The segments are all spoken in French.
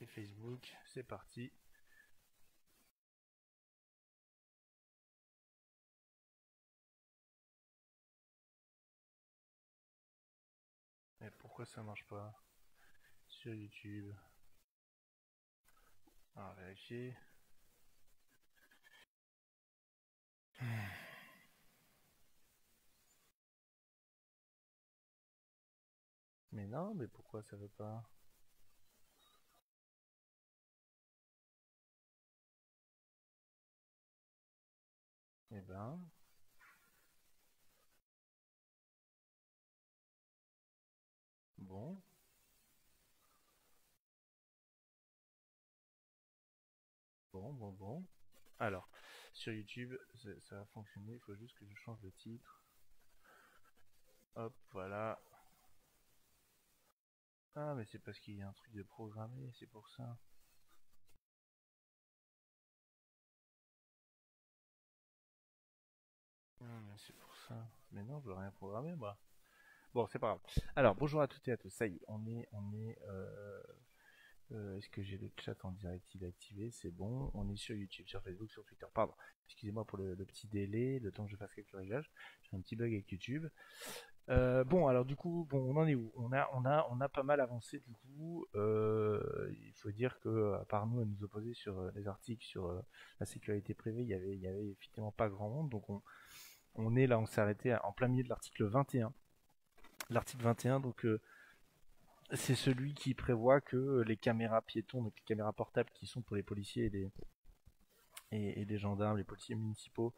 Et Facebook, c'est parti. Mais pourquoi ça marche pas sur YouTube? Va vérifier. Mais non, mais pourquoi ça veut pas? Eh ben... Bon. Bon, bon, bon. Alors, sur YouTube, ça va fonctionner, il faut juste que je change le titre. Hop, voilà. Ah, mais c'est parce qu'il y a un truc de programmé, c'est pour ça. Mais non, je veux rien programmer, moi. Bon, c'est pas grave. Alors, bonjour à toutes et à tous. Ça y est, on est, on est. Euh, euh, Est-ce que j'ai le chat en direct? Il est activé C'est bon. On est sur YouTube, sur Facebook, sur Twitter. Pardon. Excusez-moi pour le, petit délai, le temps que je fasse quelques réglages. J'ai un petit bug avec YouTube. Euh, bon, alors du coup, bon, on en est où? On a, on a, on a pas mal avancé du coup. Il faut dire que, à part nous, à nous opposer sur les articles sur la sécurité privée, il y avait, il y avait effectivement pas grand monde. Donc on, on est là, on s'est arrêté en plein milieu de l'article 21. L'article 21, donc euh, c'est celui qui prévoit que les caméras piétons, donc les caméras portables qui sont pour les policiers et les, gendarmes, les policiers municipaux,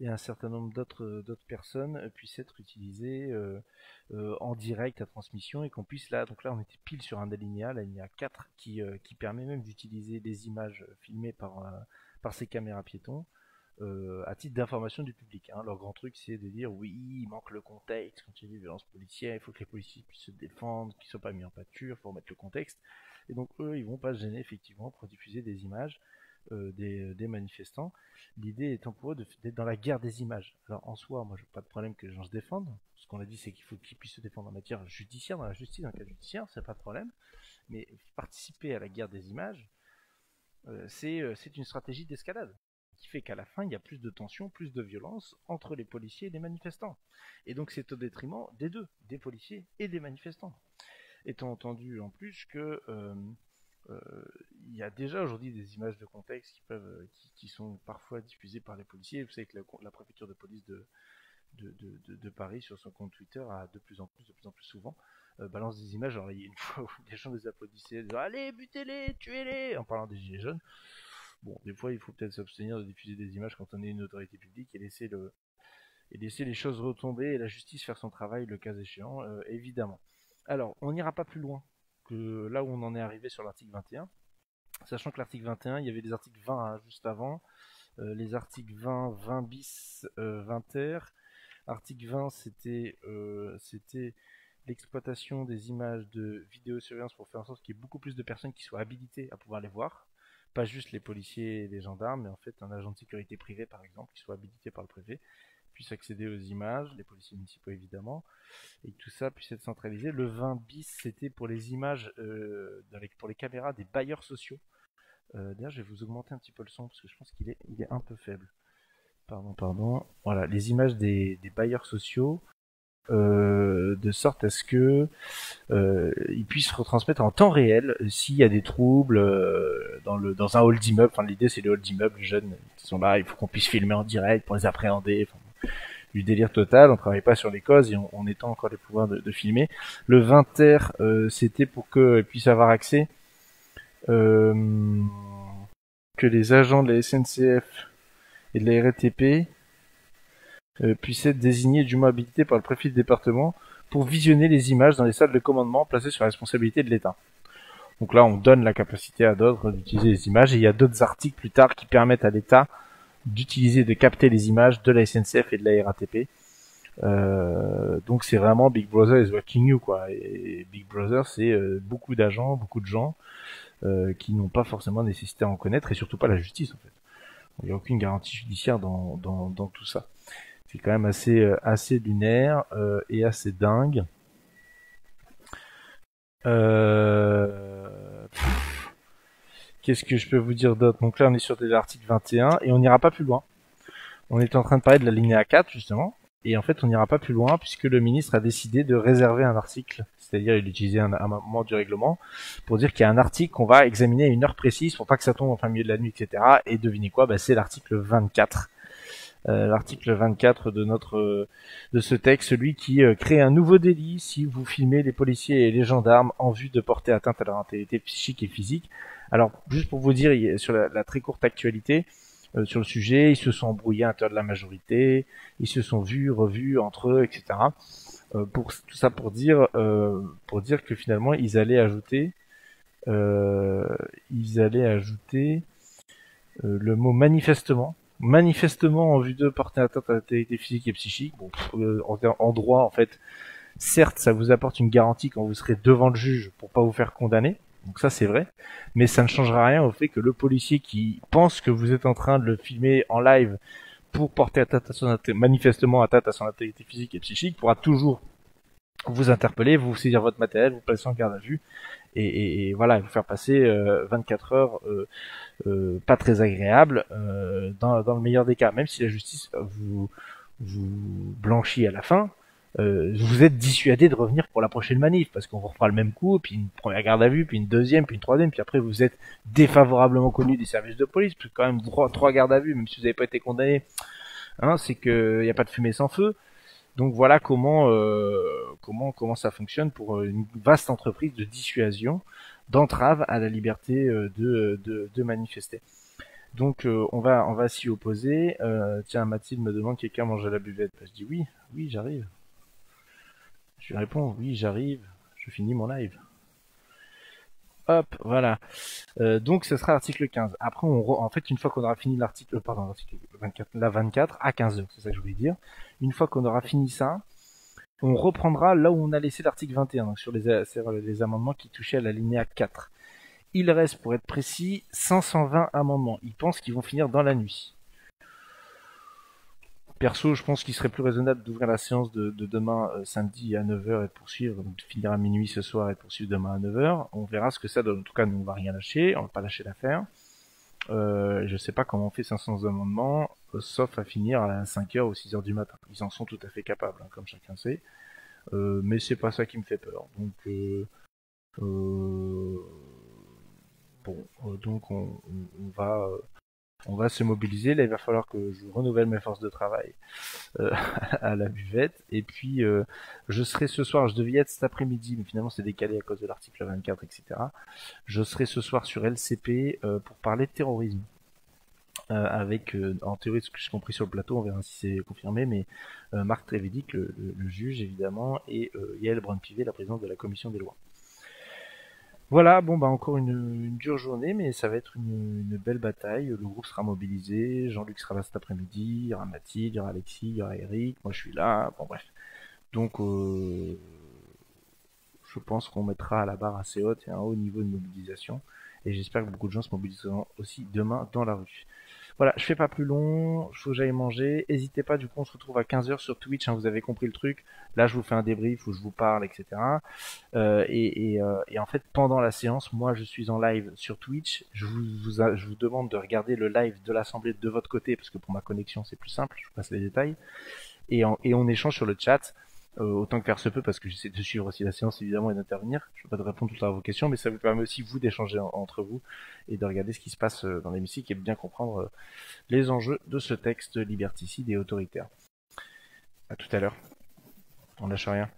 et un certain nombre d'autres d'autres personnes puissent être utilisées euh, euh, en direct à transmission et qu'on puisse là donc là on était pile sur un alinéa l'alinéa 4 qui euh, permet même d'utiliser des images filmées par ces caméras piétons à titre d'information du public. Hein. Leur grand truc, c'est de dire oui, il manque le contexte quand il y a des violences policières, il faut que les policiers puissent se défendre, qu'ils soient pas mis en pâture, il faut remettre le contexte. Et donc eux, ils vont pas se gêner effectivement pour diffuser des images euh, des, des, manifestants. L'idée étant pour eux d'être dans la guerre des images. Alors en soi, moi, j'ai pas de problème que les gens se défendent. Ce qu'on a dit, c'est qu'il faut qu'ils puissent se défendre en matière judiciaire, dans la justice, dans le cas judiciaire, c'est pas de problème. Mais participer à la guerre des images, euh, c'est euh, une stratégie d'escalade fait qu'à la fin, il y a plus de tension, plus de violence entre les policiers et les manifestants. Et donc c'est au détriment des deux, des policiers et des manifestants. Étant entendu en plus que euh, euh, il y a déjà aujourd'hui des images de contexte qui peuvent, qui, qui, sont parfois diffusées par les policiers. Vous savez que la, préfecture de police de, Paris sur son compte Twitter a de plus en plus, de plus en plus souvent euh, balance des images. Alors il y a une fois où les gens les applaudissaient, disant, allez butez-les, tuez-les, en parlant des gilets jaunes. Bon, des fois il faut peut-être s'abstenir de diffuser des images quand on est une autorité publique et laisser les choses retomber et la justice faire son travail le cas échéant, euh, évidemment. Alors, on n'ira pas plus loin que là où on en est arrivé sur l'article 21. Sachant que l'article 21, il y avait des articles 20 hein, juste avant, euh, les articles 20, 20 bis, euh, 20 ter. Article 20, c'était euh, c'était l'exploitation des images de vidéosurveillance pour faire en sorte qu'il y ait beaucoup plus de personnes qui soient habilitées à pouvoir les voir. Pas juste les policiers et les gendarmes, mais en fait un agent de sécurité privé par exemple, qui soit habilité par le privé, puisse accéder aux images, les policiers municipaux évidemment, et tout ça puisse être centralisé. Le 20 bis, c'était pour les images, euh, pour les caméras des bailleurs sociaux. Euh, D'ailleurs, je vais vous augmenter un petit peu le son parce que je pense qu'il est, un peu faible. Pardon, pardon. Voilà, les images des, bailleurs sociaux, euh, de sorte à ce que ils puissent retransmettre en temps réel s'il y a des troubles dans le dans un hall d'immeuble. Enfin, l'idée c'est les halls d'immeuble jeunes qui sont là. Il faut qu'on puisse filmer en direct pour les appréhender. Du délire total. On travaille pas sur les causes et on, on étend encore les pouvoirs de, de filmer. Le 20 ter, euh, c'était pour qu'ils puissent avoir accès euh, que les agents de la SNCF et de la RATP euh, puissent être désignés du moins habilités par le préfet de département pour visionner les images dans les salles de commandement placées sur la responsabilité de l'État. Donc là, on donne la capacité à d'autres d'utiliser les images et il y a d'autres articles plus tard qui permettent à l'État d'utiliser, de capter les images de la SNCF et de la RATP. Euh, donc c'est vraiment Big Brother is watching you quoi. Et Big Brother c'est euh, beaucoup d'agents, beaucoup de gens euh, qui n'ont pas forcément nécessité à en connaître et surtout pas la justice en fait. Il n'y a aucune garantie judiciaire dans, dans, dans tout ça. C'est quand même assez euh, assez lunaire euh, et assez dingue. Euh... Qu'est-ce que je peux vous dire d'autre? Donc là, on est sur l'article 21 et on n'ira pas plus loin. On est en train de parler de la ligne A4 justement, et en fait, on n'ira pas plus loin puisque le ministre a décidé de réserver un article, c'est-à-dire il utilisait un, un moment du règlement pour dire qu'il y a un article qu'on va examiner à une heure précise pour pas que ça tombe en plein milieu de la nuit, etc. Et devinez quoi? Bah, C'est l'article 24 euh, l'article 24 de notre de ce texte, celui qui euh, crée un nouveau délit si vous filmez les policiers et les gendarmes en vue de porter atteinte à leur intégrité psychique et physique. Alors, juste pour vous dire, sur la, très courte actualité euh, sur le sujet, ils se sont embrouillés à l'intérieur de la majorité, ils se sont vus, revus entre eux, etc. pour tout ça pour dire pour dire que finalement ils allaient ajouter ils allaient ajouter le mot manifestement manifestement en vue de porter atteinte à l'intégrité physique et psychique. Bon, euh, en, droit, en fait, certes, ça vous apporte une garantie quand vous serez devant le juge pour pas vous faire condamner. Donc ça, c'est vrai. Mais ça ne changera rien au fait que le policier qui pense que vous êtes en train de le filmer en live pour porter atteinte à son manifestement atteinte à son intégrité physique et psychique pourra toujours vous interpeller, vous saisir votre matériel, vous placer en garde à vue et, et, voilà, vous faire passer 24 euh, heures euh, euh, pas très agréables euh, dans, dans, le meilleur des cas. Même si la justice vous, vous blanchit à la fin, euh, vous êtes dissuadé de revenir pour la prochaine manif parce qu'on vous refera le même coup, puis une première garde à vue, puis une deuxième, puis une troisième, puis après vous êtes défavorablement connu des services de police, parce que quand même trois, trois gardes à vue, même si vous n'avez pas été condamné, hein, c'est qu'il n'y a pas de fumée sans feu. Donc voilà comment euh, comment comment ça fonctionne pour une vaste entreprise de dissuasion, d'entrave à la liberté euh, de, de, de manifester. Donc euh, on va on va s'y opposer. Euh, tiens, Mathilde me demande quelqu'un mange à la buvette? je dis oui, oui, j'arrive. Je lui réponds oui, j'arrive. Je finis mon live. Hop, voilà. Euh, donc ce sera l'article 15. Après, on en fait, une fois qu'on aura fini l'article, pardon, l'article 24, la 24 à 15 heures, c'est ça que je voulais dire. Une fois qu'on aura fini ça, on reprendra là où on a laissé l'article 21, donc sur les, les amendements qui touchaient à la linéa 4. Il reste, pour être précis, 520 amendements. Ils pensent qu'ils vont finir dans la nuit. Perso, je pense qu'il serait plus raisonnable d'ouvrir la séance de, demain euh, samedi à 9h et de poursuivre, de finir à minuit ce soir et de poursuivre demain à 9h. On verra ce que ça donne. En tout cas, nous, on va rien lâcher, on va pas lâcher l'affaire. Euh, je sais pas comment on fait 500 amendements, euh, sauf à finir à 5h ou 6h du matin. Ils en sont tout à fait capables, hein, comme chacun sait. Euh, mais c'est pas ça qui me fait peur. Donc, euh, bon, donc on, on va on va se mobiliser. Là, il va falloir que je renouvelle mes forces de travail euh, à la buvette. Et puis, euh, je serai ce soir, je devais être cet après-midi, mais finalement c'est décalé à cause de l'article 24, etc. Je serai ce soir sur LCP euh, pour parler de terrorisme. avec, en théorie, ce que j'ai compris sur le plateau, on verra si c'est confirmé, mais Marc Trévédic, le, le, juge évidemment, et Yael Brun-Pivet, la présidente de la commission des lois. Voilà, bon bah encore une, dure journée, mais ça va être une, belle bataille. Le groupe sera mobilisé, Jean-Luc sera là cet après-midi, il y aura Mathilde, il y aura Alexis, il y aura Eric, moi je suis là, bon bref. Donc euh, je pense qu'on mettra à la barre assez haute et un haut niveau de mobilisation. Et j'espère que beaucoup de gens se mobiliseront aussi demain dans la rue. Voilà, je fais pas plus long, il faut que j'aille manger. N'hésitez pas, du coup, on se retrouve à 15h sur Twitch, hein, vous avez compris le truc. Là, je vous fais un débrief où je vous parle, etc. Euh, et, euh, et, en fait, pendant la séance, moi, je suis en live sur Twitch. Je vous, je vous demande de regarder le live de l'Assemblée de votre côté, parce que pour ma connexion, c'est plus simple, je vous passe les détails. Et, et on échange sur le chat. Euh, autant que faire se peut, parce que j'essaie de suivre aussi la séance évidemment et d'intervenir. Je ne peux pas te répondre tout le temps à vos questions, mais ça vous permet aussi vous d'échanger entre vous et de regarder ce qui se passe euh, dans l'hémicycle et de bien comprendre euh, les enjeux de ce texte liberticide et autoritaire. À tout à l'heure. On lâche rien.